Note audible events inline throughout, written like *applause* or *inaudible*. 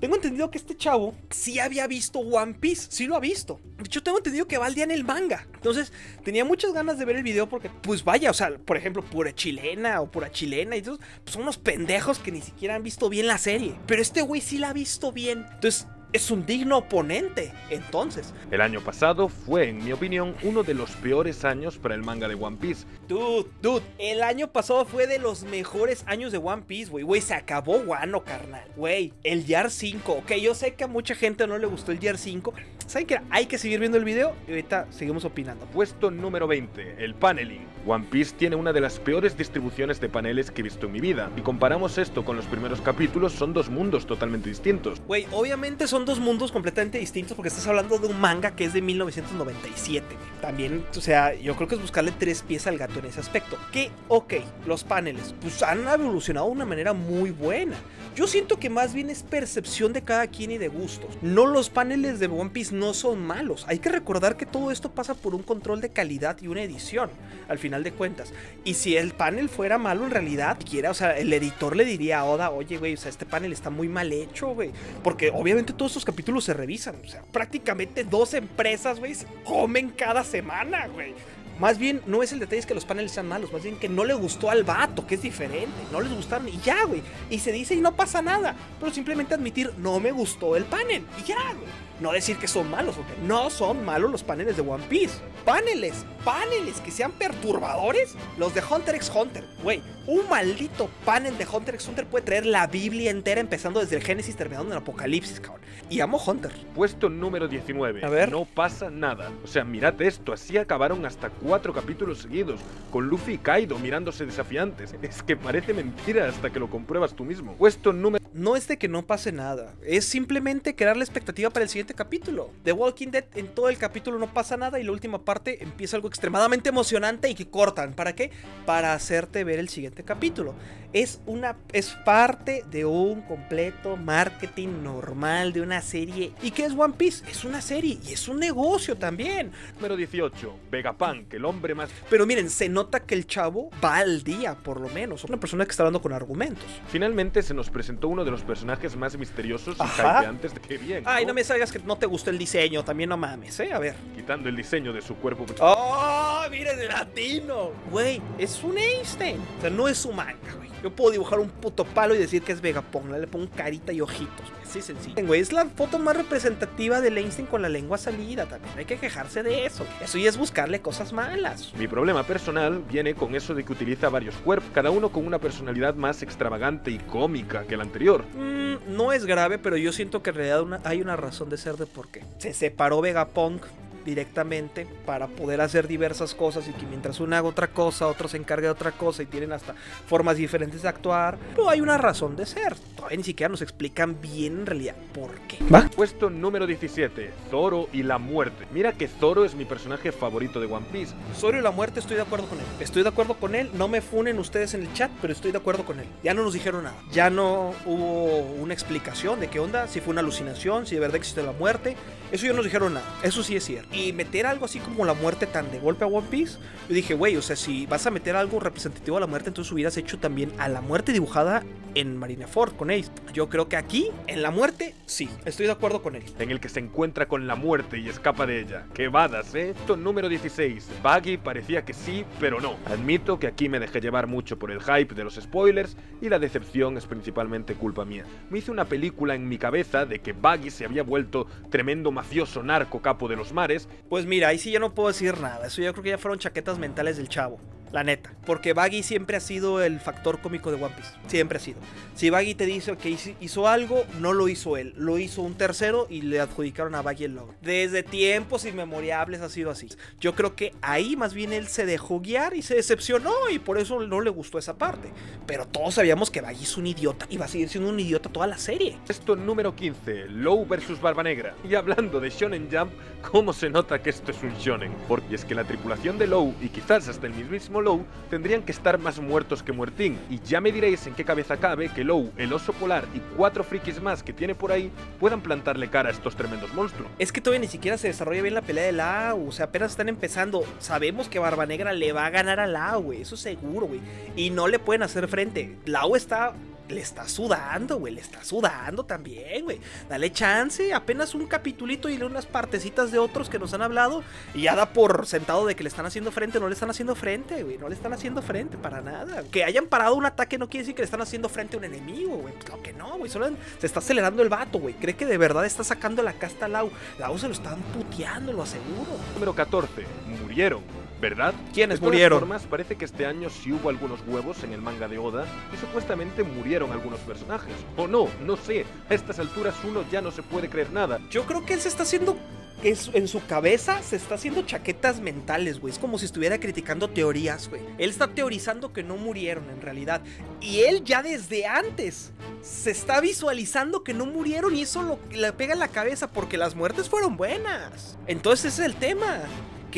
Tengo entendido que este chavo sí había visto One Piece, sí lo ha visto. De hecho, tengo entendido que va al día en el manga. Entonces, tenía muchas ganas de ver el video porque, pues vaya, o sea, por ejemplo, pura chilena o pura chilena y todos, pues son unos pendejos que ni siquiera han visto bien la serie. Pero este güey sí la ha visto bien. Entonces, es un digno oponente, entonces. El año pasado fue, en mi opinión, uno de los peores años para el manga de One Piece. Dude, dude, el año pasado fue de los mejores años de One Piece, güey. Güey, se acabó Wano, carnal. Güey, el Yar 5. Ok, yo sé que a mucha gente no le gustó el Yar 5. ¿Saben qué? Hay que seguir viendo el video y ahorita seguimos opinando. Puesto número 20, el paneling. One Piece tiene una de las peores distribuciones de paneles que he visto en mi vida. Y comparamos esto con los primeros capítulos, son dos mundos totalmente distintos. Güey, obviamente son dos mundos completamente distintos porque estás hablando de un manga que es de 1997. También, o sea, yo creo que es buscarle tres pies al gato en ese aspecto. Que, ok, los paneles, pues han evolucionado de una manera muy buena. Yo siento que más bien es percepción de cada quien y de gustos. No los paneles de One Piece no son malos. Hay que recordar que todo esto pasa por un control de calidad y una edición, al final de cuentas. Y si el panel fuera malo en realidad, quiera, o sea, el editor le diría a Oda, oye, güey, o sea, este panel está muy mal hecho, güey. Porque obviamente todos estos capítulos se revisan. O sea, prácticamente dos empresas, güey, comen cada semana, güey. Más bien, no es el detalle es que los paneles sean malos, más bien que no le gustó al vato, que es diferente. No les gustaron y ya, güey. Y se dice y no pasa nada. Pero simplemente admitir, no me gustó el panel. Y ya, güey. No decir que son malos, porque no son malos los paneles de One Piece. Paneles, paneles que sean perturbadores. Los de Hunter x Hunter, güey. Un maldito panel de Hunter x Hunter puede traer la Biblia entera, empezando desde el Génesis, terminando en el Apocalipsis, cabrón. Y amo Hunter. Puesto número 19. A ver. No pasa nada. O sea, mirad esto. Así acabaron hasta cuatro capítulos seguidos. Con Luffy y Kaido mirándose desafiantes. Es que parece mentira hasta que lo compruebas tú mismo. Puesto número. No es de que no pase nada. Es simplemente crear la expectativa para el siguiente capítulo. The Walking Dead en todo el capítulo no pasa nada y la última parte empieza algo extremadamente emocionante y que cortan. ¿Para qué? Para hacerte ver el siguiente capítulo. Es una es parte de un completo marketing normal de una serie. ¿Y qué es One Piece? Es una serie y es un negocio también. Número 18. Vegapunk, el hombre más. Pero miren, se nota que el chavo va al día, por lo menos. Una persona que está hablando con argumentos. Finalmente se nos presentó uno de los personajes más misteriosos y hypeantes de que bien. Ay, no me salgas que no te gustó el diseño, también no mames, ¿eh? A ver. Quitando el diseño de su cuerpo. ¡Oh! ¡Miren el latino! Güey, es un Einstein. O sea, no es su manga, güey. Yo puedo dibujar un puto palo y decir que es Vegapunk. Le pongo carita y ojitos. Así sencillo. Güey, es la foto más representativa del Einstein con la lengua salida también. Hay que quejarse de eso. Eso ya es buscarle cosas malas. Mi problema personal viene con eso de que utiliza varios cuerpos, cada uno con una personalidad más extravagante y cómica que el anterior. Mm, no es grave, pero yo siento que en realidad una- hay una razón de ser de por qué. Se separó Vegapunk directamente para poder hacer diversas cosas y que mientras uno haga otra cosa, otro se encargue de otra cosa y tienen hasta formas diferentes de actuar. Pero hay una razón de ser. Todavía ni siquiera nos explican bien en realidad por qué. ¿Va? Puesto número 17, Zoro y la muerte. Mira que Zoro es mi personaje favorito de One Piece. Osorio la muerte, estoy de acuerdo con él. Estoy de acuerdo con él. No me funen ustedes en el chat, pero estoy de acuerdo con él. Ya no nos dijeron nada. Ya no hubo una explicación de qué onda, si fue una alucinación, si de verdad existe la muerte. Eso ya no nos dijeron nada. Eso sí es cierto. Y meter algo así como la muerte tan de golpe a One Piece, yo dije, güey, o sea, si vas a meter algo representativo a la muerte, entonces hubieras hecho también a la muerte dibujada en Marineford con Ace. Yo creo que aquí, en la muerte, sí. Estoy de acuerdo con él. En el que se encuentra con la muerte y escapa de ella. ¡Qué badas, eh! Puesto número 16, Baggy parecía que sí, pero no. Admito que aquí me dejé llevar mucho por el hype de los spoilers y la decepción es principalmente culpa mía. Me hice una película en mi cabeza de que Baggy se había vuelto tremendo mafioso narco capo de los mares Pues mira, ahí sí ya no puedo decir nada. Eso yo creo que ya fueron chaquetas mentales del chavo. La neta. Porque Baggy siempre ha sido el factor cómico de One Piece. Siempre ha sido. Si Baggy te dice que hizo- hizo algo, no lo hizo él. Lo hizo un tercero y le adjudicaron a Baggy el logro. Desde tiempos inmemorables ha sido así. Yo creo que ahí más bien él se dejó guiar y se decepcionó y por eso no le gustó esa parte. Pero todos sabíamos que Baggy es un idiota y va a seguir siendo un idiota toda la serie. Puesto número 15, Low vs Barba Negra. Y hablando de Shonen Jump, ¿cómo se nota que esto es un Shonen? Porque es que la tripulación de Low, y quizás hasta el Low, tendrían que estar más muertos que muertín. Y ya me diréis en qué cabeza cabe que Low, el oso polar y cuatro frikis más que tiene por ahí puedan plantarle cara a estos tremendos monstruos. Es que todavía ni siquiera se desarrolla bien la pelea de Lau. O sea, apenas están empezando. Sabemos que Barba Negra le va a ganar a Lau, güey. Eso seguro, güey. Y no le pueden hacer frente. Lau está le está sudando, güey, le está sudando también, güey. Dale chance, apenas un capitulito y unas partecitas de otros que nos han hablado y ya da por sentado de que le están haciendo frente, no le están haciendo frente, güey, no le están haciendo frente para nada. Que hayan parado un ataque no quiere decir que le están haciendo frente a un enemigo, güey. Pues claro que no, güey, solo se está acelerando el vato, güey. Cree que de verdad está sacando la casta a Lau. Lau se lo están puteando, lo aseguro. Número 14. Murieron. ¿Verdad? ¿Quiénes de todas murieron? formas, parece que este año sí hubo algunos huevos en el manga de Oda y supuestamente murieron algunos personajes. O no, no sé. A estas alturas uno ya no se puede creer nada. Yo creo que él se está haciendo. En su, en su cabeza se está haciendo chaquetas mentales, güey. Es como si estuviera criticando teorías, güey. Él está teorizando que no murieron en realidad. Y él ya desde antes se está visualizando que no murieron y eso lo, le pega en la cabeza porque las muertes fueron buenas. Entonces ese es el tema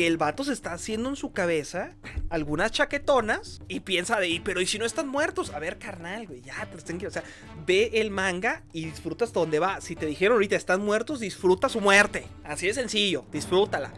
que el vato se está haciendo en su cabeza algunas chaquetonas y piensa de, "Y, pero ¿y si no están muertos? A ver, carnal, güey, ya, tengo que- o sea, ve el manga y disfruta hasta donde va. Si te dijeron ahorita están muertos, disfruta su muerte. Así de sencillo, disfrútala.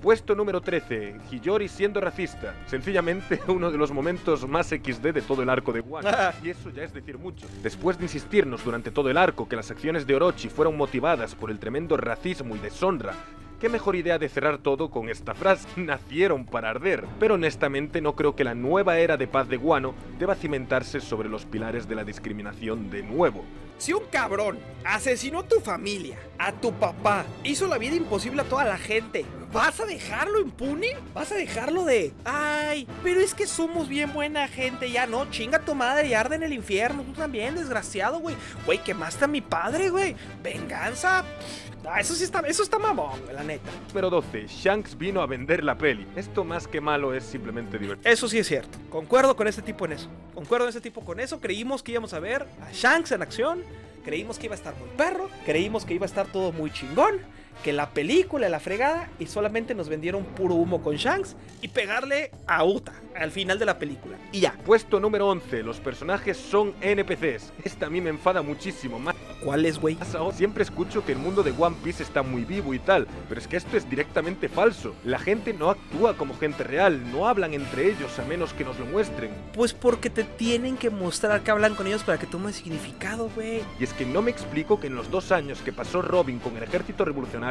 Puesto número 13. Hiyori siendo racista. Sencillamente *laughs* uno de los momentos más XD de todo el arco de Wano. *laughs* Y eso ya es decir mucho. Después de insistirnos durante todo el arco que las acciones de Orochi fueron motivadas por el tremendo racismo y deshonra, qué mejor idea de cerrar todo con esta frase. *laughs* Nacieron para arder. Pero honestamente no creo que la nueva era de paz de Guano deba cimentarse sobre los pilares de la discriminación de nuevo. Si un cabrón asesinó a tu familia, a tu papá, hizo la vida imposible a toda la gente, ¿vas a dejarlo impune? ¿Vas a dejarlo de, ay, pero es que somos bien buena gente, ya no, chinga tu madre y arde en el infierno, tú también, desgraciado, güey. Güey, quemaste a mi padre, güey. Venganza. Ah, eso sí está, eso está mamón, la neta. Número 12. Shanks vino a vender la peli. Esto más que malo es simplemente divertido. Eso sí es cierto. Concuerdo con este tipo en eso. Concuerdo en este tipo con eso. Creímos que íbamos a ver a Shanks en acción. Creímos que iba a estar muy perro. Creímos que iba a estar todo muy chingón. Que la película, la fregada. Y solamente nos vendieron puro humo con Shanks. Y pegarle a Uta al final de la película. Y ya. Puesto número 11. Los personajes son NPCs. Esta a mí me enfada muchísimo. Más ¿Cuál es, güey? siempre escucho que el mundo de One Piece está muy vivo y tal, pero es que esto es directamente falso. La gente no actúa como gente real, no hablan entre ellos a menos que nos lo muestren. Pues porque te tienen que mostrar que hablan con ellos para que tome significado, güey. Y es que no me explico que en los dos años que pasó Robin con el ejército revolucionario,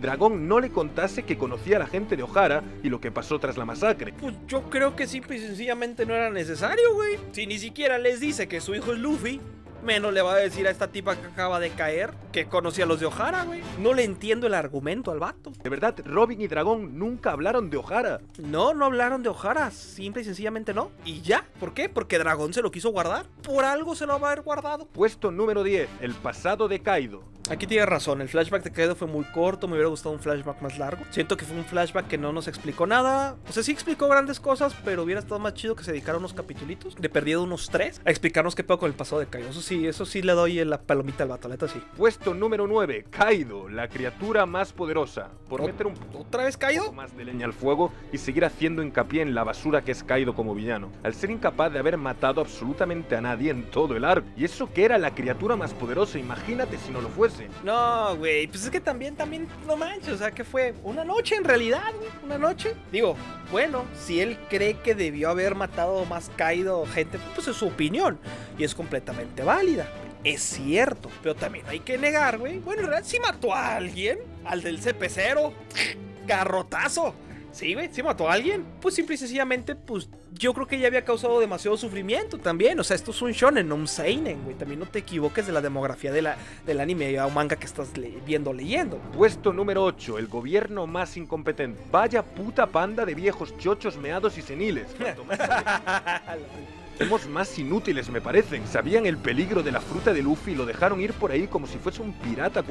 Dragón no le contase que conocía a la gente de O'Hara y lo que pasó tras la masacre. Pues yo creo que simple y sencillamente no era necesario, güey. Si ni siquiera les dice que su hijo es Luffy, menos le va a decir a esta tipa que acaba de caer que conocía a los de O'Hara, güey. No le entiendo el argumento al vato. De verdad, Robin y Dragón nunca hablaron de O'Hara. No, no hablaron de O'Hara, simple y sencillamente no. ¿Y ya? ¿Por qué? Porque Dragón se lo quiso guardar. Por algo se lo va a haber guardado. Puesto número 10, el pasado de Kaido. Aquí tienes razón, el flashback de Kaido fue muy corto, me hubiera gustado un flashback más largo. Siento que fue un flashback que no nos explicó nada. O sea, sí explicó grandes cosas, pero hubiera estado más chido que se dedicara unos capitulitos, de perdido unos tres, a explicarnos qué pedo con el pasado de Kaido. Eso sí, eso sí le doy la palomita al vato, la neta sí. Puesto número 9, Kaido, la criatura más poderosa. Por Ot- meter un ¿Otra vez poco Kaido? más de leña al fuego y seguir haciendo hincapié en la basura que es Kaido como villano, al ser incapaz de haber matado absolutamente a nadie en todo el arco. Y eso que era la criatura más poderosa, imagínate si no lo fuese. No, güey, pues es que también, también, no manches, o sea, que fue una noche en realidad, güey, una noche. Digo, bueno, si él cree que debió haber matado más caído gente, pues es su opinión y es completamente válida. Es cierto, pero también hay que negar, güey. Bueno, en realidad sí mató a alguien, al del CP0, *laughs* garrotazo. Sí, güey, sí mató a alguien. Pues simple y sencillamente, pues yo creo que ya había causado demasiado sufrimiento también. O sea, esto es un shonen, no un seinen, güey. También no te equivoques de la demografía de la, del anime o manga que estás le- viendo leyendo. Puesto número 8, el gobierno más incompetente. Vaya puta panda de viejos chochos meados y seniles. *laughs* Somos más inútiles, me parecen. Sabían el peligro de la fruta de Luffy y lo dejaron ir por ahí como si fuese un pirata.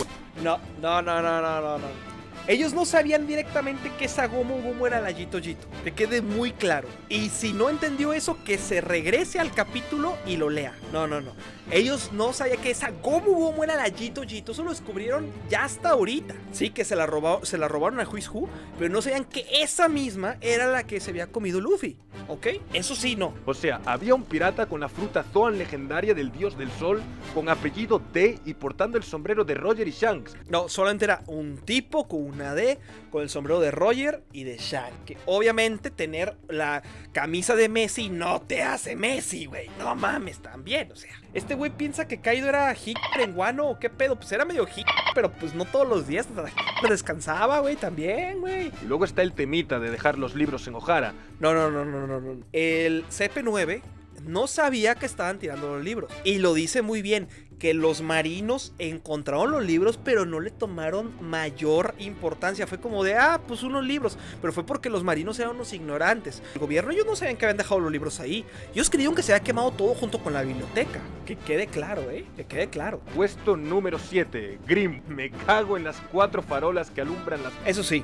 No, no, no, no, no, no, no. Ellos no sabían directamente que esa Gomu Gomu era la Jito Jito. Que quede muy claro. Y si no entendió eso, que se regrese al capítulo y lo lea. No, no, no. Ellos no sabían que esa Gomu Gomu era la Jito Jito. Eso lo descubrieron ya hasta ahorita. Sí, que se la, robó- se la robaron a Who Who, pero no sabían que esa misma era la que se había comido Luffy. ¿Ok? Eso sí, no. O sea, había un pirata con la fruta Zoan legendaria del dios del sol, con apellido D y portando el sombrero de Roger y Shanks. No, solamente era un tipo con una D, con el sombrero de Roger y de Shaq. Que obviamente tener la camisa de Messi no te hace Messi, güey. No mames, también. O sea, este este güey piensa que Kaido era Hitler en Guano o qué pedo. Pues era medio Hitler, pero pues no todos los días *laughs* descansaba, güey, también, güey. Y luego está el temita de dejar los libros en Ojara. No, no, no, no, no, no. El CP9 no sabía que estaban tirando los libros. Y lo dice muy bien, que los marinos encontraron los libros, pero no le tomaron mayor importancia. Fue como de, ah, pues unos libros. Pero fue porque los marinos eran unos ignorantes. El gobierno, ellos no sabían que habían dejado los libros ahí. Ellos creyeron que se había quemado todo junto con la biblioteca. Que quede claro, ¿eh? Que quede claro. Puesto número 7. Grim, me cago en las cuatro farolas que alumbran las... Eso sí.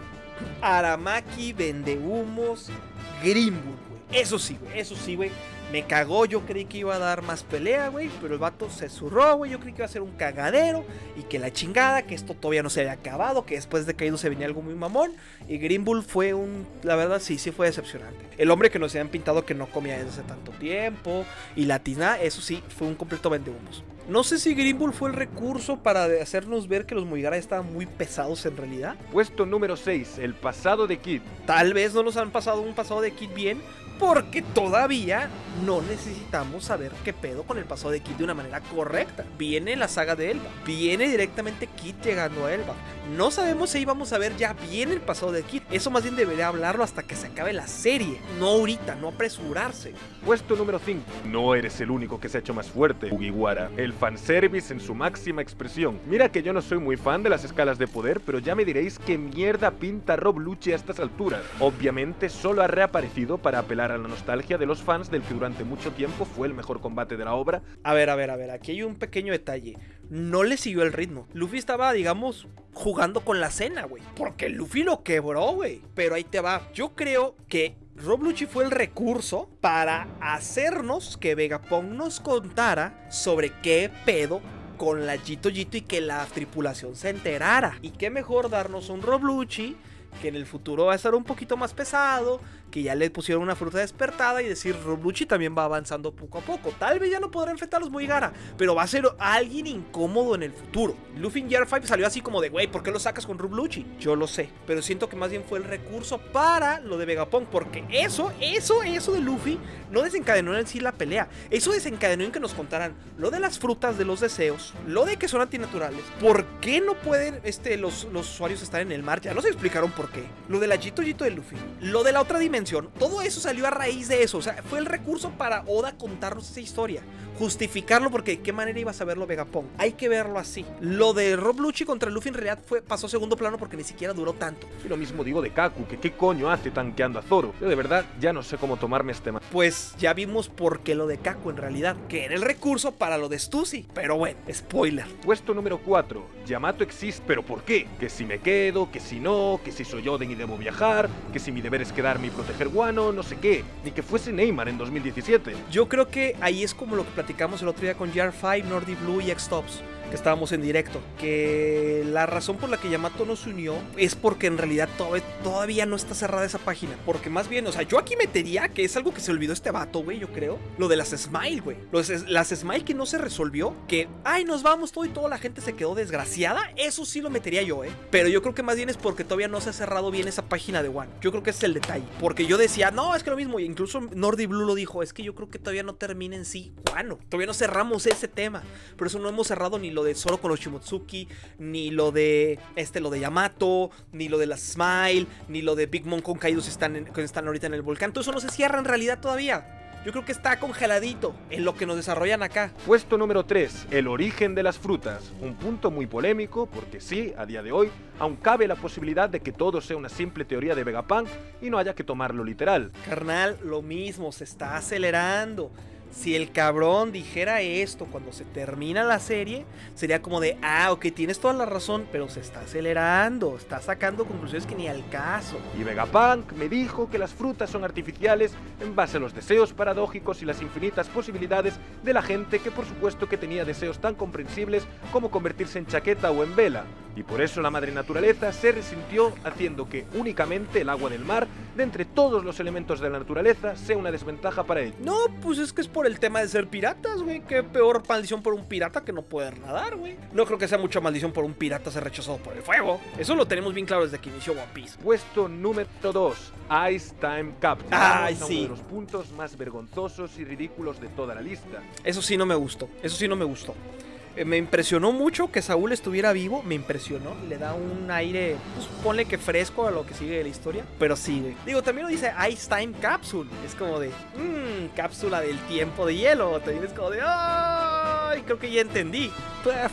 Aramaki, Vendehumos, Grimwood, güey. Eso sí, güey. Eso sí, güey me cagó, yo creí que iba a dar más pelea, güey. Pero el vato se zurró, güey. Yo creí que iba a ser un cagadero. Y que la chingada, que esto todavía no se había acabado. Que después de caído se venía algo muy mamón. Y Green Bull fue un. La verdad, sí, sí fue decepcionante. El hombre que nos habían pintado que no comía desde hace tanto tiempo. Y Latina, eso sí, fue un completo vendehumos. No sé si Green Bull fue el recurso para hacernos ver que los Muigara estaban muy pesados en realidad. Puesto número 6, el pasado de Kid. Tal vez no nos han pasado un pasado de Kid bien, porque todavía no necesitamos saber qué pedo con el pasado de Kid de una manera correcta. Viene la saga de Elba, viene directamente Kid llegando a Elba. No sabemos si vamos a ver ya bien el pasado de Kid. Eso más bien debería hablarlo hasta que se acabe la serie, no ahorita, no apresurarse. Puesto número 5. No eres el único que se ha hecho más fuerte, Ugiwara. El fanservice en su máxima expresión. Mira que yo no soy muy fan de las escalas de poder, pero ya me diréis qué mierda pinta Rob Lucci a estas alturas. Obviamente solo ha reaparecido para apelar a la nostalgia de los fans del que durante mucho tiempo fue el mejor combate de la obra. A ver, a ver, a ver, aquí hay un pequeño detalle. No le siguió el ritmo. Luffy estaba, digamos, jugando con la cena, güey. Porque Luffy lo quebró, güey. Pero ahí te va. Yo creo que Rob Lucci fue el recurso para hacernos que Vegapunk nos contara sobre qué pedo con la Jito Jito y que la tripulación se enterara. Y qué mejor darnos un Rob Lucci que en el futuro va a estar un poquito más pesado, que ya le pusieron una fruta despertada y decir Robluchi también va avanzando poco a poco. Tal vez ya no podrá enfrentar a los pero va a ser alguien incómodo en el futuro. Luffy en Year 5 salió así como de, güey, ¿por qué lo sacas con Robluchi? Yo lo sé, pero siento que más bien fue el recurso para lo de Vegapunk, porque eso, eso, eso de Luffy no desencadenó en sí la pelea. Eso desencadenó en que nos contaran lo de las frutas de los deseos, lo de que son antinaturales, por qué no pueden este, los, los usuarios estar en el mar, ya nos explicaron por qué. Lo de la Jito de Luffy, lo de la otra dimensión todo eso salió a raíz de eso. O sea, fue el recurso para Oda contarnos esa historia. Justificarlo porque de qué manera ibas a verlo Vegapunk. Hay que verlo así. Lo de Rob Lucci contra Luffy en realidad fue, pasó a segundo plano porque ni siquiera duró tanto. Y lo mismo digo de Kaku, que qué coño hace tanqueando a Zoro. Yo de verdad ya no sé cómo tomarme este tema. Pues ya vimos por qué lo de Kaku en realidad, que era el recurso para lo de Stussy. Pero bueno, spoiler. Puesto número 4. Yamato existe, pero ¿por qué? Que si me quedo, que si no, que si soy Oden y debo viajar, que si mi deber es quedarme y proteger Guano, no sé qué, ni que fuese Neymar en 2017. Yo creo que ahí es como lo que platicamos el otro día con GR5, Nordy Blue y X-Tops que estábamos en directo, que la razón por la que Yamato no se unió es porque en realidad todavía no está cerrada esa página. Porque más bien, o sea, yo aquí metería que es algo que se olvidó este vato, güey, yo creo. Lo de las Smile, güey. Las Smile que no se resolvió, que, ay, nos vamos todo y toda la gente se quedó desgraciada. Eso sí lo metería yo, ¿eh? Pero yo creo que más bien es porque todavía no se ha cerrado bien esa página de One. Yo creo que ese es el detalle. Porque yo decía, no, es que lo mismo. Incluso Nordy Blue lo dijo, es que yo creo que todavía no termina en sí Wano. Todavía no cerramos ese tema. Por eso no hemos cerrado ni lo de solo con los Shimotsuki, ni lo de este, lo de Yamato, ni lo de la Smile, ni lo de Big Mom con Kaido si están, están ahorita en el volcán. Todo eso no se cierra en realidad todavía. Yo creo que está congeladito en lo que nos desarrollan acá. Puesto número 3, el origen de las frutas. Un punto muy polémico porque sí, a día de hoy, aún cabe la posibilidad de que todo sea una simple teoría de Vegapunk y no haya que tomarlo literal. Carnal, lo mismo, se está acelerando si el cabrón dijera esto cuando se termina la serie, sería como de, ah, ok, tienes toda la razón, pero se está acelerando, está sacando conclusiones que ni al caso. Y Vegapunk me dijo que las frutas son artificiales en base a los deseos paradójicos y las infinitas posibilidades de la gente que por supuesto que tenía deseos tan comprensibles como convertirse en chaqueta o en vela. Y por eso la madre naturaleza se resintió haciendo que únicamente el agua del mar, de entre todos los elementos de la naturaleza, sea una desventaja para ellos. No, pues es que es por el tema de ser piratas, güey. Qué peor maldición por un pirata que no poder nadar, güey. No creo que sea mucha maldición por un pirata ser rechazado por el fuego. Eso lo tenemos bien claro desde que inició One Piece. Puesto número 2, Ice Time Captain. Ay, Uno sí. de los puntos más vergonzosos y ridículos de toda la lista. Eso sí no me gustó. Eso sí no me gustó. Eh, Me impresionó mucho que Saúl estuviera vivo, me impresionó, le da un aire, pues ponle que fresco a lo que sigue de la historia, pero sí, güey. Digo, también lo dice Ice Time Capsule, es como de, mmm, cápsula del tiempo de hielo, también es como de, ay, creo que ya entendí.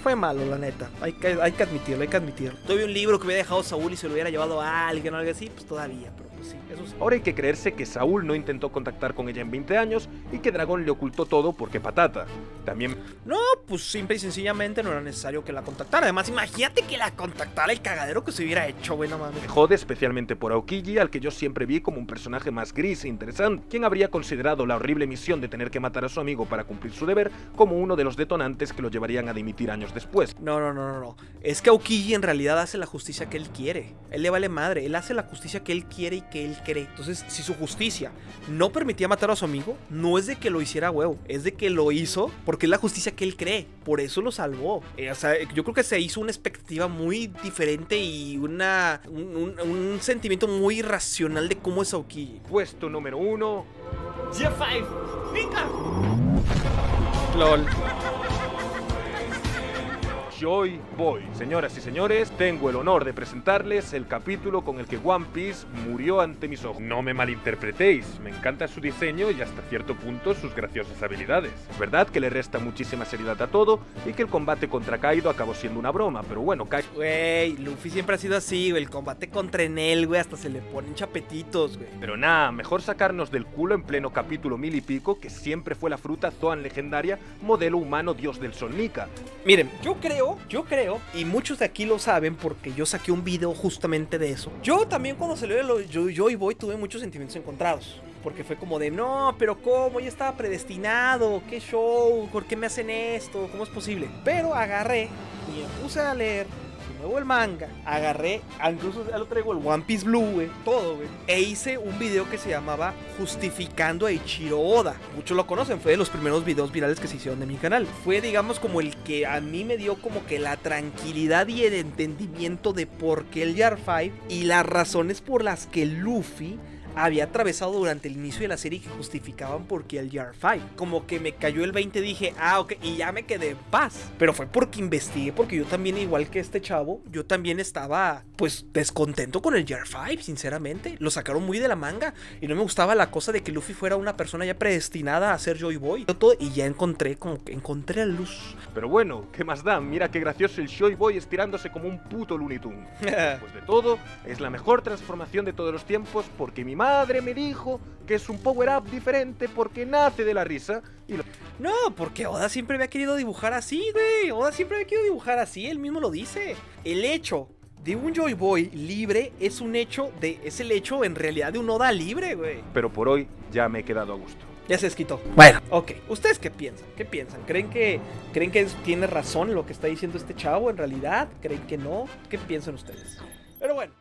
Fue, malo, la neta, hay que, hay que admitirlo, hay que admitirlo. Todavía un libro que hubiera dejado Saúl y se lo hubiera llevado a alguien o algo así, pues todavía, pero sí, eso sí. Ahora hay que creerse que Saúl no intentó contactar con ella en 20 años y que Dragón le ocultó todo porque patata. También No, pues simple y sencillamente no era necesario que la contactara. Además, imagínate que la contactara el cagadero que se hubiera hecho, mames. me jode especialmente por Aokiji, al que yo siempre vi como un personaje más gris e interesante, quien habría considerado la horrible misión de tener que matar a su amigo para cumplir su deber como uno de los detonantes que lo llevarían a dimitir años después. No, no, no, no, no. Es que Aokiji en realidad hace la justicia que él quiere. Él le vale madre. Él hace la justicia que él quiere y que él cree. Entonces, si su justicia no permitía matar a su amigo, no es de que lo hiciera a huevo. Es de que lo hizo porque es la justicia que él cree. Por eso lo salvó. Eh, o sea, yo creo que se hizo una expectativa muy diferente y una, un, un- un sentimiento muy irracional de cómo es Aokiji. Puesto número 1, Year 5, Mika! LOL. Joy Boy. Señoras y señores, tengo el honor de presentarles el capítulo con el que One Piece murió ante mis ojos. No me malinterpretéis, me encanta su diseño y hasta cierto punto sus graciosas habilidades. Es verdad que le resta muchísima seriedad a todo y que el combate contra Kaido acabó siendo una broma, pero bueno, Kaido Güey, Luffy siempre ha sido así, güey. El combate contra Enel, güey, hasta se le ponen chapetitos, güey. Pero nada, mejor sacarnos del culo en pleno capítulo mil y pico que siempre fue la fruta Zoan legendaria, modelo humano dios del sol Nika. Miren, yo creo, yo creo, y muchos de aquí lo saben porque yo saqué un video justamente de eso. Yo también cuando salió lo yo, yo y Boy tuve muchos sentimientos encontrados. Porque fue como de, no, pero ¿cómo? Ya estaba predestinado, ¿qué show? ¿Por qué me hacen esto? ¿Cómo es posible? Pero agarré y me puse a leer el manga, agarré, ah, incluso ya lo traigo el One Piece Blue, todo. E hice un video que se llamaba Justificando a Ichiro Oda. Muchos lo conocen, fue de los primeros videos virales que se hicieron de mi canal. Fue, digamos, como el que a mí me dio como que la tranquilidad y el entendimiento de por qué el Yar 5 y las razones por las que Luffy había atravesado durante el inicio de la serie que justificaban por qué el Yar 5. Como que me cayó el 20 dije, ah, ok, y ya me quedé en paz. Pero fue porque investigué, porque yo también, igual que este chavo, yo también estaba, pues, descontento con el Yar 5, sinceramente. Lo sacaron muy de la manga y no me gustaba la cosa de que Luffy fuera una persona ya predestinada a ser Joy Boy. Todo, y ya encontré, como que encontré la luz. Pero bueno, ¿qué más da? Mira qué gracioso el Shoy Boy estirándose como un puto Looney Tunes. *laughs* Pues de todo, es la mejor transformación de todos los tiempos porque mi madre me dijo que es un power-up diferente porque nace de la risa y lo... No, porque Oda siempre había querido dibujar así, güey. Oda siempre había querido dibujar así, él mismo lo dice. El hecho de un Joy Boy libre es un hecho de. es el hecho en realidad de un Oda libre, güey. Pero por hoy ya me he quedado a gusto. Ya se desquitó. Bueno, ok. ¿Ustedes qué piensan? ¿Qué piensan? ¿Creen que, ¿Creen que tiene razón lo que está diciendo este chavo en realidad? ¿Creen que no? ¿Qué piensan ustedes? Pero bueno.